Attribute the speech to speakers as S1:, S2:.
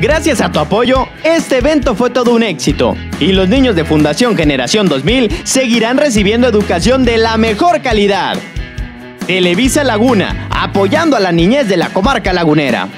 S1: Gracias a tu apoyo, este evento fue todo un éxito y los niños de Fundación Generación 2000 seguirán recibiendo educación de la mejor calidad. Televisa Laguna, apoyando a la niñez de la comarca lagunera.